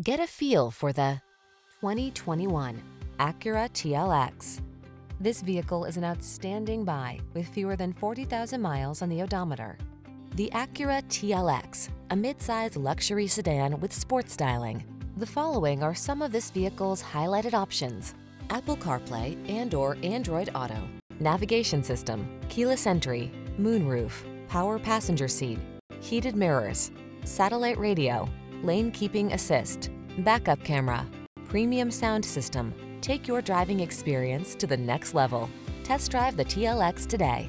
Get a feel for the 2021 Acura TLX. This vehicle is an outstanding buy with fewer than 40,000 miles on the odometer. The Acura TLX, a midsize luxury sedan with sports styling. The following are some of this vehicle's highlighted options. Apple CarPlay and or Android Auto, navigation system, keyless entry, moonroof, power passenger seat, heated mirrors, satellite radio, lane keeping assist, backup camera, premium sound system. Take your driving experience to the next level. Test drive the TLX today.